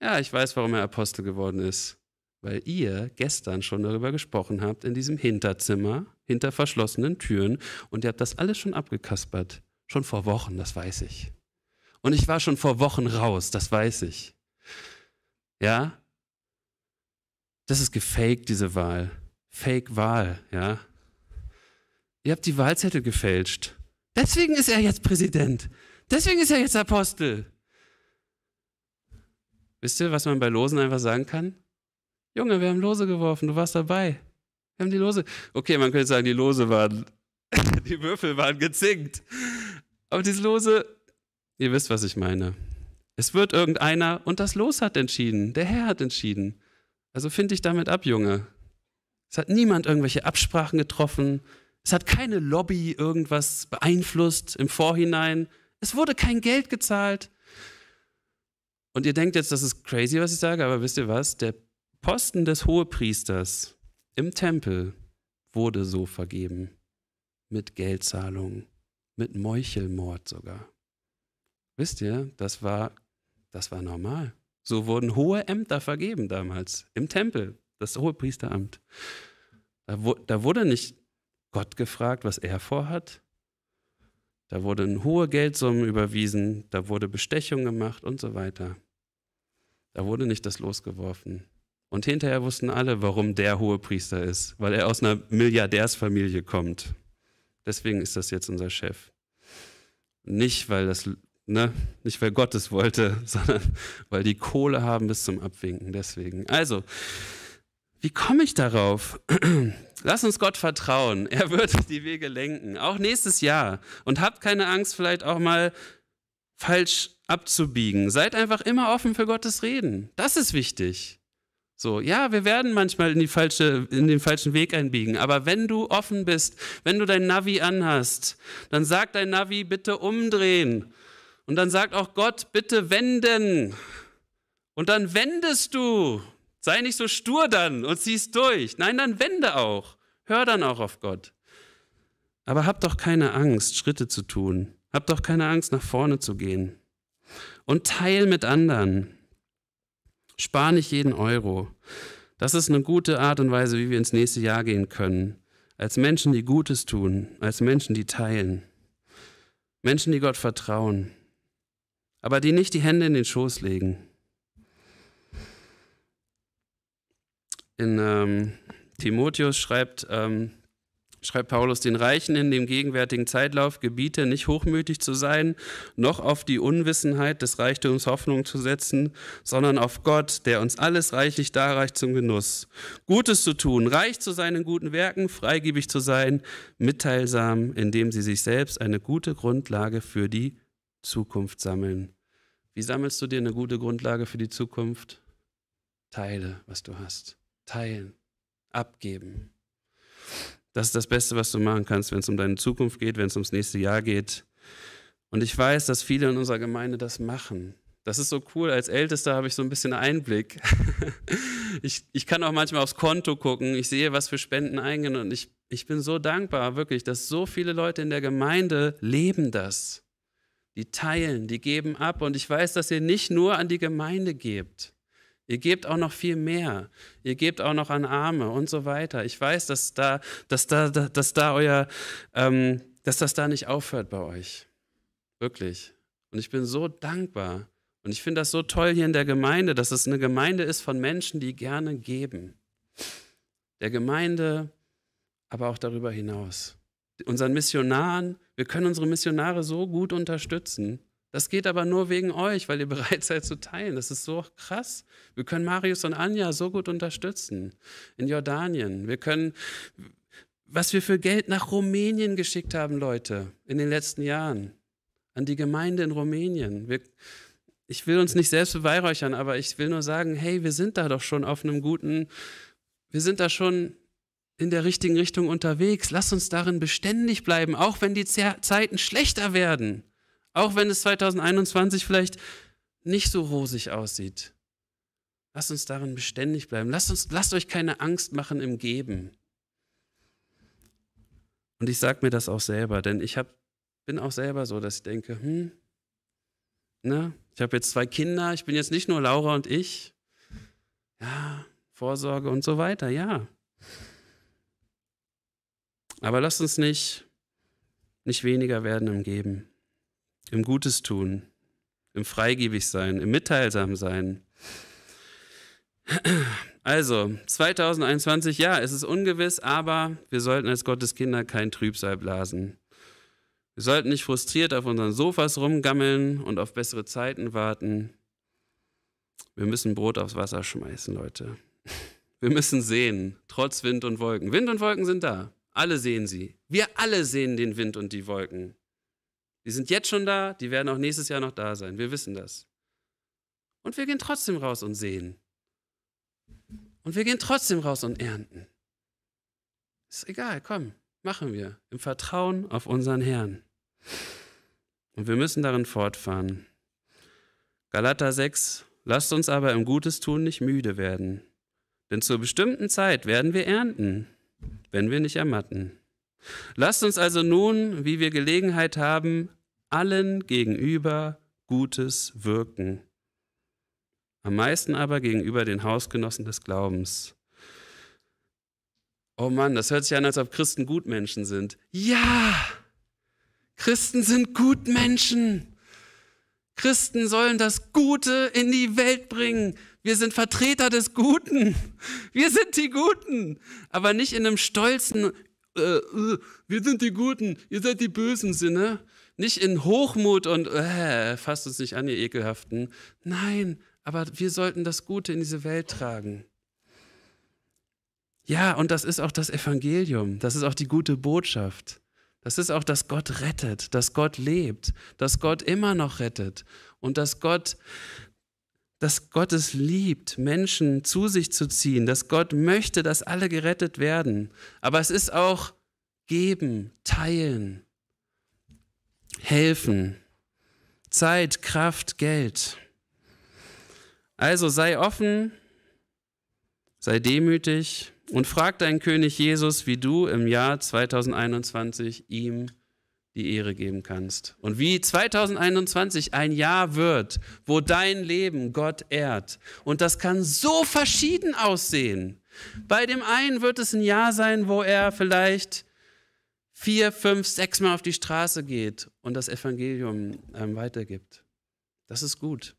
Ja, ich weiß, warum er Apostel geworden ist, weil ihr gestern schon darüber gesprochen habt in diesem Hinterzimmer, hinter verschlossenen Türen und ihr habt das alles schon abgekaspert, schon vor Wochen, das weiß ich. Und ich war schon vor Wochen raus, das weiß ich. Ja? Das ist gefaked, diese Wahl. Fake-Wahl, ja? Ihr habt die Wahlzettel gefälscht. Deswegen ist er jetzt Präsident. Deswegen ist er jetzt Apostel. Wisst ihr, was man bei Losen einfach sagen kann? Junge, wir haben Lose geworfen, du warst dabei. Wir haben die Lose. Okay, man könnte sagen, die Lose waren, die Würfel waren gezinkt. Aber diese Lose, ihr wisst, was ich meine. Es wird irgendeiner und das Los hat entschieden. Der Herr hat entschieden. Also find dich damit ab, Junge. Es hat niemand irgendwelche Absprachen getroffen. Es hat keine Lobby irgendwas beeinflusst im Vorhinein. Es wurde kein Geld gezahlt. Und ihr denkt jetzt, das ist crazy, was ich sage, aber wisst ihr was? Der Posten des Hohepriesters im Tempel wurde so vergeben. Mit Geldzahlung, mit Meuchelmord sogar. Wisst ihr, das war, das war normal. So wurden hohe Ämter vergeben damals im Tempel, das Hohepriesteramt. Da, da wurde nicht Gott gefragt, was er vorhat. Da wurden hohe Geldsummen überwiesen, da wurde Bestechung gemacht und so weiter. Da wurde nicht das losgeworfen. Und hinterher wussten alle, warum der hohe Priester ist, weil er aus einer Milliardärsfamilie kommt. Deswegen ist das jetzt unser Chef. Nicht, weil das, ne, nicht weil Gott es wollte, sondern weil die Kohle haben bis zum Abwinken. Deswegen. Also, wie komme ich darauf? Lass uns Gott vertrauen. Er wird die Wege lenken, auch nächstes Jahr. Und habt keine Angst, vielleicht auch mal falsch abzubiegen. Seid einfach immer offen für Gottes Reden. Das ist wichtig. So, ja, wir werden manchmal in, die falsche, in den falschen Weg einbiegen, aber wenn du offen bist, wenn du dein Navi anhast, dann sagt dein Navi bitte umdrehen. Und dann sagt auch Gott bitte wenden. Und dann wendest du. Sei nicht so stur dann und zieh's durch. Nein, dann wende auch. Hör dann auch auf Gott. Aber habt doch keine Angst, Schritte zu tun. Habt doch keine Angst, nach vorne zu gehen. Und teil mit anderen. Spar nicht jeden Euro. Das ist eine gute Art und Weise, wie wir ins nächste Jahr gehen können. Als Menschen, die Gutes tun, als Menschen, die teilen. Menschen, die Gott vertrauen, aber die nicht die Hände in den Schoß legen. In ähm, Timotheus schreibt ähm, schreibt Paulus den Reichen in dem gegenwärtigen Zeitlauf, gebiete nicht hochmütig zu sein, noch auf die Unwissenheit des Reichtums Hoffnung zu setzen, sondern auf Gott, der uns alles reichlich darreicht zum Genuss. Gutes zu tun, reich zu sein in guten Werken, freigebig zu sein, mitteilsam, indem sie sich selbst eine gute Grundlage für die Zukunft sammeln. Wie sammelst du dir eine gute Grundlage für die Zukunft? Teile, was du hast. Teilen, abgeben. Das ist das Beste, was du machen kannst, wenn es um deine Zukunft geht, wenn es ums nächste Jahr geht. Und ich weiß, dass viele in unserer Gemeinde das machen. Das ist so cool. Als Ältester habe ich so ein bisschen Einblick. ich, ich kann auch manchmal aufs Konto gucken. Ich sehe, was für Spenden eingehen. Und ich, ich bin so dankbar, wirklich, dass so viele Leute in der Gemeinde leben das. Die teilen, die geben ab. Und ich weiß, dass ihr nicht nur an die Gemeinde gebt. Ihr gebt auch noch viel mehr. Ihr gebt auch noch an Arme und so weiter. Ich weiß, dass da, dass da, dass da euer, ähm, dass das da nicht aufhört bei euch. Wirklich. Und ich bin so dankbar. Und ich finde das so toll hier in der Gemeinde, dass es eine Gemeinde ist von Menschen, die gerne geben. Der Gemeinde, aber auch darüber hinaus. Unseren Missionaren, wir können unsere Missionare so gut unterstützen. Das geht aber nur wegen euch, weil ihr bereit seid zu teilen. Das ist so krass. Wir können Marius und Anja so gut unterstützen in Jordanien. Wir können, was wir für Geld nach Rumänien geschickt haben, Leute, in den letzten Jahren, an die Gemeinde in Rumänien. Wir, ich will uns nicht selbst beweihräuchern, aber ich will nur sagen, hey, wir sind da doch schon auf einem guten, wir sind da schon in der richtigen Richtung unterwegs. Lass uns darin beständig bleiben, auch wenn die Zeiten schlechter werden. Auch wenn es 2021 vielleicht nicht so rosig aussieht. Lasst uns darin beständig bleiben. Lasst, uns, lasst euch keine Angst machen im Geben. Und ich sage mir das auch selber, denn ich hab, bin auch selber so, dass ich denke, hm, na, ich habe jetzt zwei Kinder, ich bin jetzt nicht nur Laura und ich. Ja, Vorsorge und so weiter, ja. Aber lasst uns nicht, nicht weniger werden im Geben im Gutes tun, im freigebig sein, im mitteilsam sein. Also, 2021, ja, es ist ungewiss, aber wir sollten als Gottes Kinder kein Trübsal blasen. Wir sollten nicht frustriert auf unseren Sofas rumgammeln und auf bessere Zeiten warten. Wir müssen Brot aufs Wasser schmeißen, Leute. Wir müssen sehen, trotz Wind und Wolken. Wind und Wolken sind da. Alle sehen sie. Wir alle sehen den Wind und die Wolken. Die sind jetzt schon da, die werden auch nächstes Jahr noch da sein. Wir wissen das. Und wir gehen trotzdem raus und sehen. Und wir gehen trotzdem raus und ernten. Ist egal, komm, machen wir. Im Vertrauen auf unseren Herrn. Und wir müssen darin fortfahren. Galater 6, lasst uns aber im Gutes tun nicht müde werden. Denn zur bestimmten Zeit werden wir ernten, wenn wir nicht ermatten. Lasst uns also nun, wie wir Gelegenheit haben, allen gegenüber Gutes wirken. Am meisten aber gegenüber den Hausgenossen des Glaubens. Oh Mann, das hört sich an, als ob Christen Gutmenschen sind. Ja, Christen sind Gutmenschen. Christen sollen das Gute in die Welt bringen. Wir sind Vertreter des Guten. Wir sind die Guten. Aber nicht in einem stolzen, äh, äh, wir sind die Guten, ihr seid die bösen Sinne, nicht in Hochmut und äh, fasst uns nicht an, ihr Ekelhaften. Nein, aber wir sollten das Gute in diese Welt tragen. Ja, und das ist auch das Evangelium. Das ist auch die gute Botschaft. Das ist auch, dass Gott rettet, dass Gott lebt, dass Gott immer noch rettet und dass Gott, dass Gott es liebt, Menschen zu sich zu ziehen, dass Gott möchte, dass alle gerettet werden. Aber es ist auch geben, teilen helfen. Zeit, Kraft, Geld. Also sei offen, sei demütig und frag deinen König Jesus, wie du im Jahr 2021 ihm die Ehre geben kannst. Und wie 2021 ein Jahr wird, wo dein Leben Gott ehrt. Und das kann so verschieden aussehen. Bei dem einen wird es ein Jahr sein, wo er vielleicht vier, fünf, sechs Mal auf die Straße geht und das Evangelium ähm, weitergibt. Das ist gut.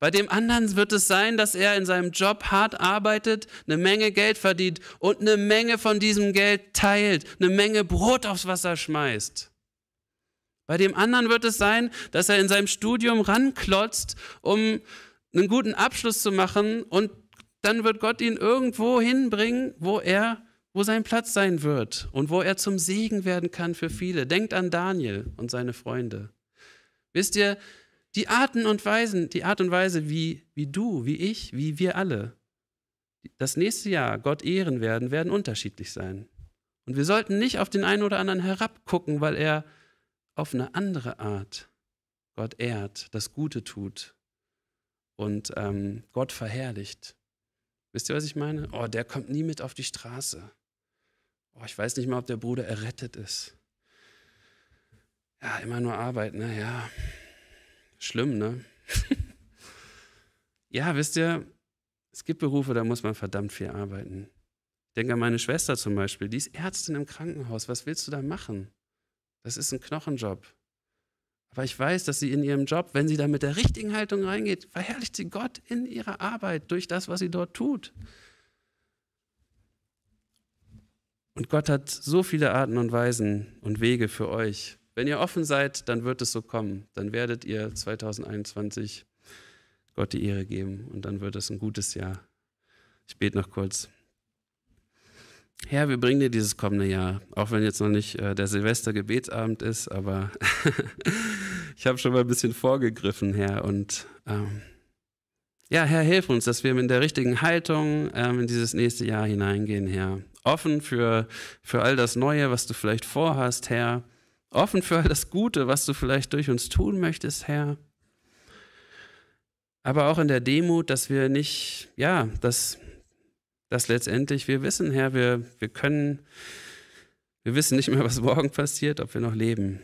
Bei dem anderen wird es sein, dass er in seinem Job hart arbeitet, eine Menge Geld verdient und eine Menge von diesem Geld teilt, eine Menge Brot aufs Wasser schmeißt. Bei dem anderen wird es sein, dass er in seinem Studium ranklotzt, um einen guten Abschluss zu machen und dann wird Gott ihn irgendwo hinbringen, wo er, wo sein Platz sein wird und wo er zum Segen werden kann für viele. Denkt an Daniel und seine Freunde. Wisst ihr, die Arten und Weisen, die Art und Weise, wie, wie du, wie ich, wie wir alle das nächste Jahr Gott ehren werden, werden unterschiedlich sein. Und wir sollten nicht auf den einen oder anderen herabgucken, weil er auf eine andere Art Gott ehrt, das Gute tut und ähm, Gott verherrlicht. Wisst ihr, was ich meine? Oh, der kommt nie mit auf die Straße. Oh, ich weiß nicht mal, ob der Bruder errettet ist. Ja, immer nur arbeiten, ne? Ja, schlimm, ne? ja, wisst ihr, es gibt Berufe, da muss man verdammt viel arbeiten. Ich denke an meine Schwester zum Beispiel, die ist Ärztin im Krankenhaus. Was willst du da machen? Das ist ein Knochenjob. Aber ich weiß, dass sie in ihrem Job, wenn sie da mit der richtigen Haltung reingeht, verherrlicht sie Gott in ihrer Arbeit durch das, was sie dort tut. Und Gott hat so viele Arten und Weisen und Wege für euch. Wenn ihr offen seid, dann wird es so kommen. Dann werdet ihr 2021 Gott die Ehre geben und dann wird es ein gutes Jahr. Ich bete noch kurz. Herr, wir bringen dir dieses kommende Jahr, auch wenn jetzt noch nicht äh, der Silvester-Gebetsabend ist, aber ich habe schon mal ein bisschen vorgegriffen, Herr. Und ähm, ja, Herr, hilf uns, dass wir mit der richtigen Haltung ähm, in dieses nächste Jahr hineingehen, Herr. Offen für, für all das Neue, was du vielleicht vorhast, Herr. Offen für all das Gute, was du vielleicht durch uns tun möchtest, Herr. Aber auch in der Demut, dass wir nicht, ja, dass dass letztendlich wir wissen, Herr, wir, wir können, wir wissen nicht mehr, was morgen passiert, ob wir noch leben.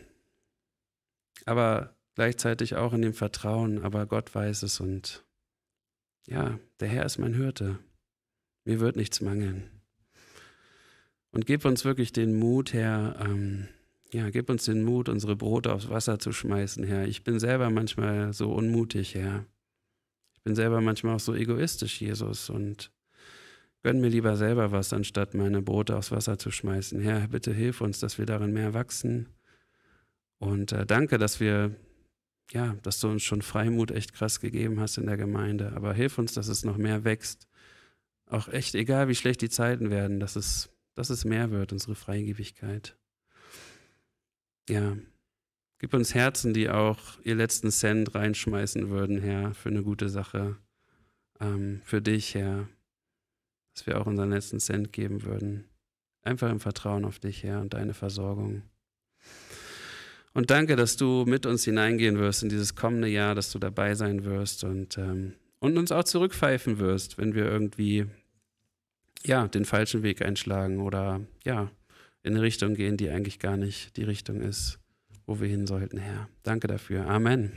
Aber gleichzeitig auch in dem Vertrauen, aber Gott weiß es und ja, der Herr ist mein Hirte. Mir wird nichts mangeln. Und gib uns wirklich den Mut, Herr, ähm, ja, gib uns den Mut, unsere Brote aufs Wasser zu schmeißen, Herr. Ich bin selber manchmal so unmutig, Herr. Ich bin selber manchmal auch so egoistisch, Jesus. Und Gönn mir lieber selber was, anstatt meine Brote aufs Wasser zu schmeißen. Herr, bitte hilf uns, dass wir darin mehr wachsen. Und äh, danke, dass wir, ja, dass du uns schon Freimut echt krass gegeben hast in der Gemeinde. Aber hilf uns, dass es noch mehr wächst. Auch echt, egal wie schlecht die Zeiten werden, dass es, dass es mehr wird, unsere Freigebigkeit. Ja, gib uns Herzen, die auch ihr letzten Cent reinschmeißen würden, Herr, für eine gute Sache. Ähm, für dich, Herr dass wir auch unseren letzten Cent geben würden. Einfach im Vertrauen auf dich, Herr, und deine Versorgung. Und danke, dass du mit uns hineingehen wirst in dieses kommende Jahr, dass du dabei sein wirst und, ähm, und uns auch zurückpfeifen wirst, wenn wir irgendwie ja, den falschen Weg einschlagen oder ja, in eine Richtung gehen, die eigentlich gar nicht die Richtung ist, wo wir hin sollten, Herr. Danke dafür. Amen.